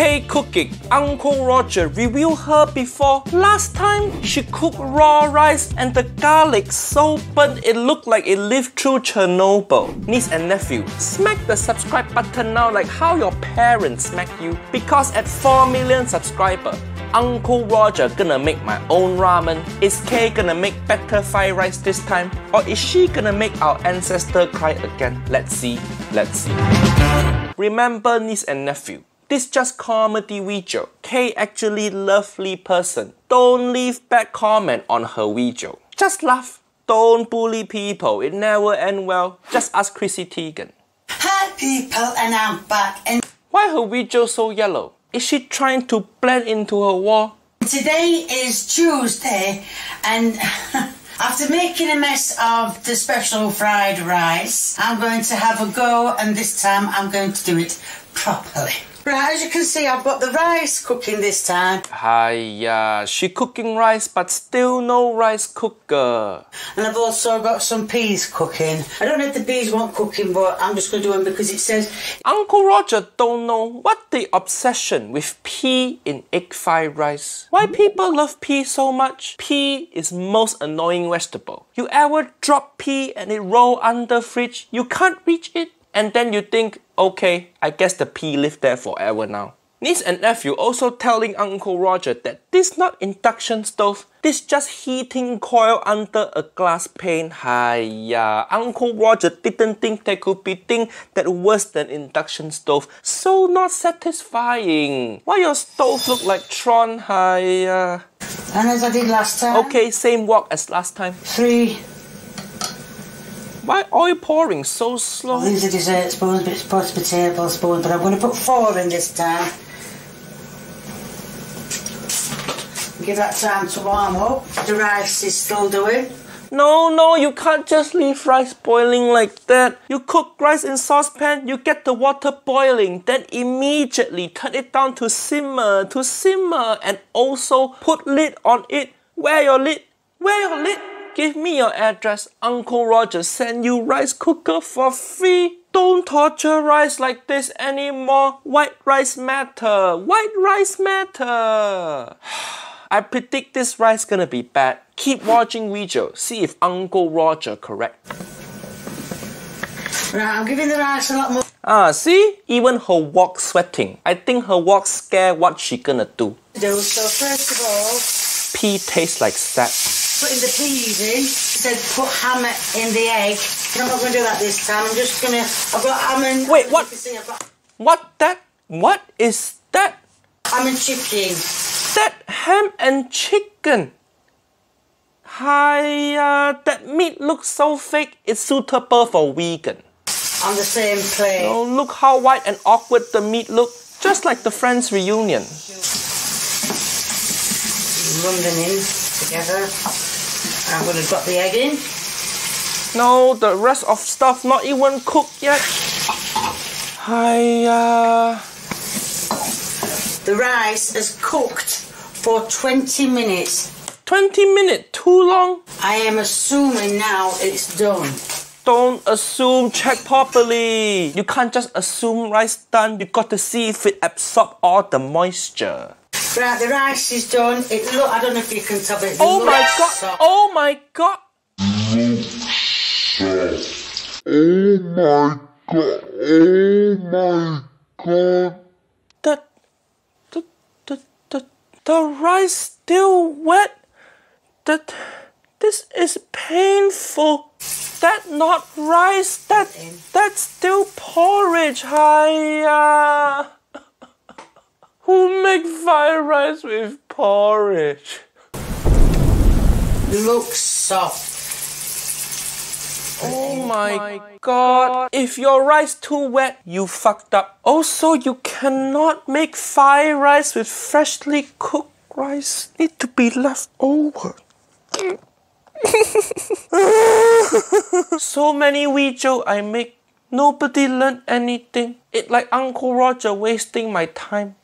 Kay cooking. Uncle Roger reviewed her before. Last time she cooked raw rice and the garlic so burnt it looked like it lived through Chernobyl. Niece and nephew, smack the subscribe button now like how your parents smack you. Because at 4 million subscribers, Uncle Roger gonna make my own ramen? Is Kay gonna make better fried rice this time? Or is she gonna make our ancestor cry again? Let's see, let's see. Remember niece and nephew, this just comedy video. Kay actually lovely person. Don't leave bad comment on her video. Just laugh. Don't bully people. It never end well. Just ask Chrissy Teigen. Hi people and I'm back and Why her video so yellow? Is she trying to blend into her wall? today is Tuesday and after making a mess of the special fried rice I'm going to have a go and this time I'm going to do it properly. Right, as you can see I've got the rice cooking this time Hiya, she cooking rice but still no rice cooker. and I've also got some peas cooking. I don't know if the peas want cooking but I'm just going to do them because it says Uncle Roger don't know what the obsession with pea in egg fried rice. Why people love pea so much? Pea is most annoying vegetable. You ever drop pea and it roll under fridge? You can't reach it and then you think, okay, I guess the pea live there forever now. Niece and nephew also telling Uncle Roger that this not induction stove, this just heating coil under a glass pane. Hiya, Uncle Roger didn't think there could be thing that worse than induction stove. So not satisfying. Why your stove look like Tron? Hiya. and as I did last time Okay, same wok as last time. three Why are you pouring so slow? These are dessert spoons, but it's supposed to be tablespoons, but I'm going to put four in this time. Give that time to warm up. The rice is still doing. No, no, you can't just leave rice boiling like that. You cook rice in saucepan, you get the water boiling, then immediately turn it down to simmer, to simmer, and also put lid on it. Where your lid? Where your lid? Give me your address. Uncle Roger send you rice cooker for free. Don't torture rice like this anymore. White rice matter. White rice matter. I predict this rice gonna be bad. Keep watching video, see if Uncle Roger correct. Right, I'm giving the rice a lot more Ah, see? Even her wok sweating. I think her wok scare what she gonna do. So first of all, Pea tastes like sap. Putting the peas in. It said put ham in the egg. I'm not going to do that this time. I'm just going to... I've got ham and... Wait, what? You can see I've got What that? What is that? ham and chicken. That ham and chicken. Hi, uh, that meat looks so fake. It's suitable for vegan. on the same plate. Oh, look how white and awkward the meat look. Just like the Friends reunion. Run them in together. I'm going to drop the egg in. No, the rest of stuff not even cooked yet. Hi, uh, The rice is cooked for 20 minutes. 20 minutes, too long? I am assuming now it's done. Don't assume, check properly. You can't just assume rice done. You got to see if it absorb all the moisture. Right, the rice is done. It look. I don't know if you can tell, but it Oh my god! soft. Oh my god! Oh my god. Oh my god. The, the, the, the, the rice still wet. That, this is painful. That not rice. That, that's still porridge. Hiya. Who make fried rice with porridge? Looks soft. Oh my god. If your rice too wet, you fucked up. Also, you cannot make fried rice with freshly cooked rice. Need to be left over. so many video I make. Nobody learned anything. It like Uncle Roger wasting my time.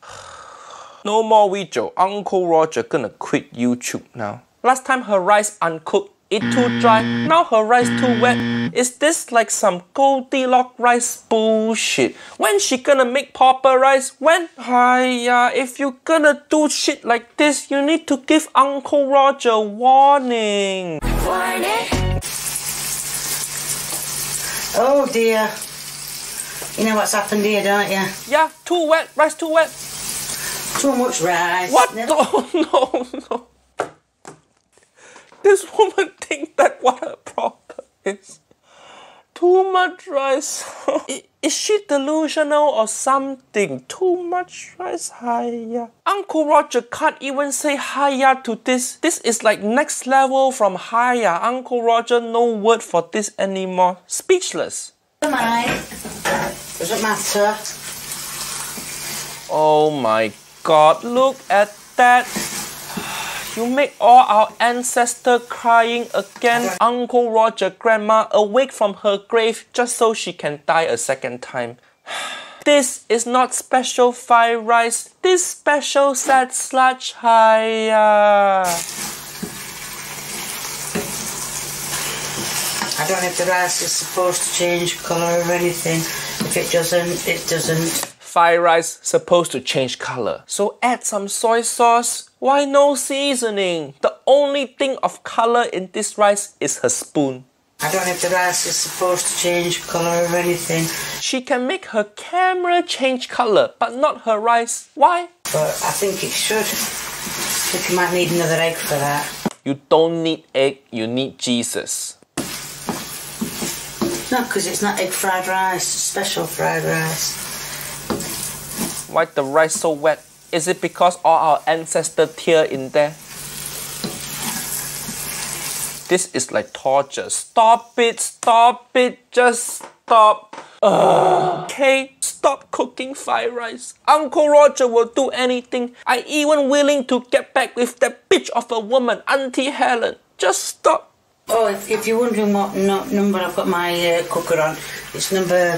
No more video. Uncle Roger gonna quit YouTube now. Last time her rice uncooked, It too dry. Now her rice too wet. Is this like some Goldilocks rice bullshit? When she gonna make proper rice? When? Hiya, if you gonna do shit like this, you need to give Uncle Roger warning. Warning. Oh dear. You know what's happened here, don't you? Yeah, too wet. Rice too wet. Too much rice. What? No. Oh no, no. This woman thinks that what her problem is. Too much rice. Is she delusional or something? Too much rice, hiya. Uncle Roger can't even say hiya to this. This is like next level from hiya. Uncle Roger, no word for this anymore. Speechless. Never mind. Does it matter. Oh my god, look at that. You make all our ancestors crying again. Uncle Roger, Grandma awake from her grave just so she can die a second time. This is not special fried rice. This special sad sludge. Hiya. I don't know if the rice is supposed to change colour or anything. If it doesn't, it doesn't. Fried rice supposed to change color. So add some soy sauce. Why no seasoning? The only thing of color in this rice is her spoon. I don't know if the rice is supposed to change colour or anything. She can make her camera change color, but not her rice. Why? But I think it should. I think you might need another egg for that. You don't need egg, you need Jesus. No, because it's not egg fried rice, it's special fried rice. Why the rice so wet? Is it because all our ancestor tear in there? This is like torture. Stop it, stop it, just stop. Ugh. Okay, stop cooking fried rice. Uncle Roger will do anything. I even willing to get back with that bitch of a woman, Auntie Helen. Just stop. Oh, if, if you're wondering what no, number I've got my uh, cooker on, it's number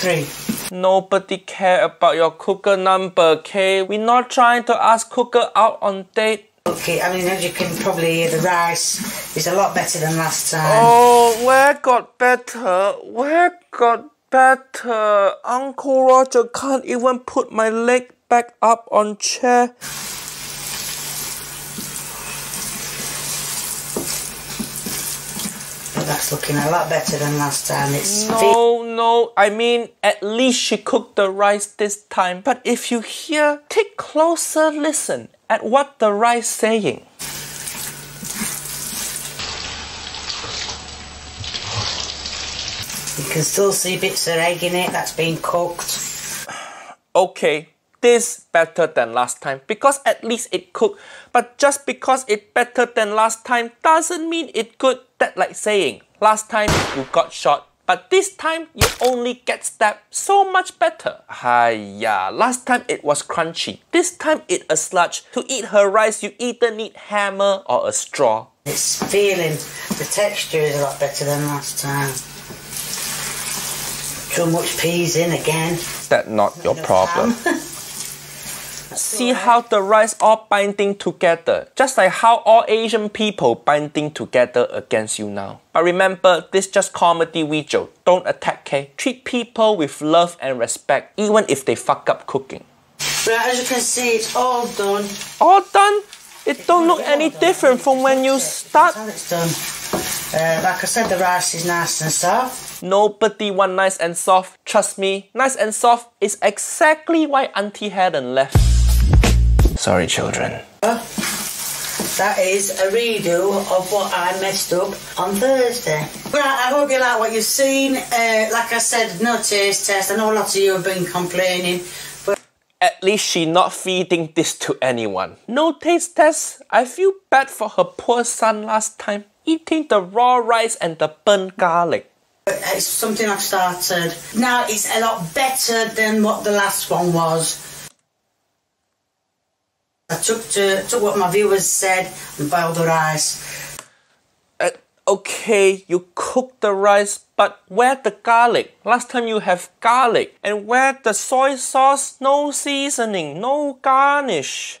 three. Nobody care about your cooker number, okay? We're not trying to ask cooker out on date. Okay, I mean, as you can probably hear, the rice is a lot better than last time. Oh, where got better? Where got better? Uncle Roger can't even put my leg back up on chair. But that's looking a lot better than last time. It's No, no, I mean, at least she cooked the rice this time. But if you hear, take closer listen at what the rice saying. you can still see bits of egg in it that's been cooked. okay, this better than last time because at least it cooked. But just because it better than last time doesn't mean it good. That like saying last time you got shot, but this time you only get stabbed. So much better. Hiya, last time it was crunchy. This time it a sludge. To eat her rice, you either need hammer or a straw. It's feeling, the texture is a lot better than last time. Too much peas in again. That not your Enough problem. See how the rice all binding together, just like how all Asian people binding together against you now. But remember, this just comedy video. Don't attack, okay? Treat people with love and respect, even if they fuck up cooking. Right, as you can see, it's all done. All done? It don't look any different from when you start. It's done. Uh, like I said, the rice is nice and soft. Nobody want nice and soft. Trust me, nice and soft is exactly why Auntie Helen left. Sorry, children. That is a redo of what I messed up on Thursday. Right, I hope you like what you've seen. Uh, like I said, no taste test. I know a lot of you have been complaining, but At least she not feeding this to anyone. No taste test. I feel bad for her poor son last time, eating the raw rice and the burnt garlic. it's something I've started. Now it's a lot better than what the last one was. I took to took what my viewers said and boiled the rice. Uh, okay, you cook the rice, but where the garlic? Last time you have garlic. And where the soy sauce? No seasoning, no garnish.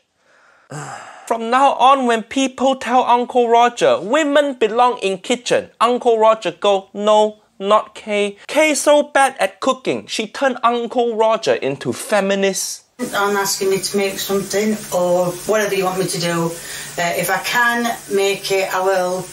From now on, when people tell Uncle Roger women belong in kitchen, Uncle Roger go, no, not Kay. Kay so bad at cooking, she turned Uncle Roger into feminist. On asking me to make something or whatever you want me to do. Uh, if I can make it, I will.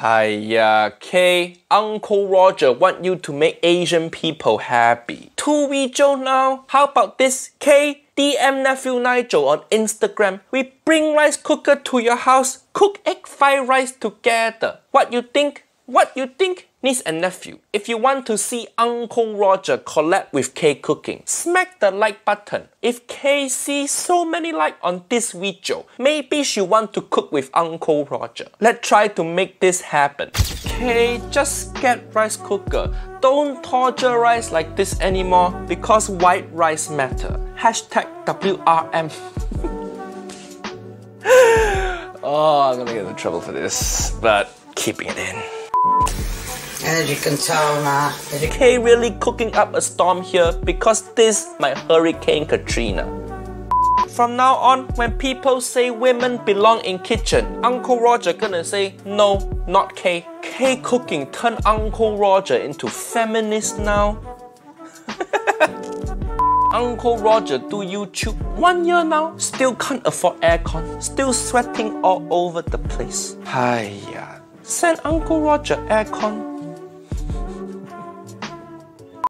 Hiya, Kay. Uncle Roger want you to make Asian people happy. Two video now. How about this, Kay? DM nephew Nigel on Instagram. We bring rice cooker to your house, cook egg fried rice together. What you think? What you think? Niece and nephew, if you want to see Uncle Roger collab with Kay cooking, smack the like button. If Kay sees so many like on this video, maybe she want to cook with Uncle Roger. Let's try to make this happen. Kay, just get rice cooker. Don't torture rice like this anymore because white rice matter. Hashtag WRM. oh, I'm gonna get in trouble for this, but keeping it in. As you can tell now. Kay really cooking up a storm here because this my Hurricane Katrina. From now on, when people say women belong in kitchen, Uncle Roger gonna say no, not Kay. Kay cooking turn Uncle Roger into feminist now. Uncle Roger do YouTube one year now, still can't afford aircon, still sweating all over the place. Hiya. Send Uncle Roger aircon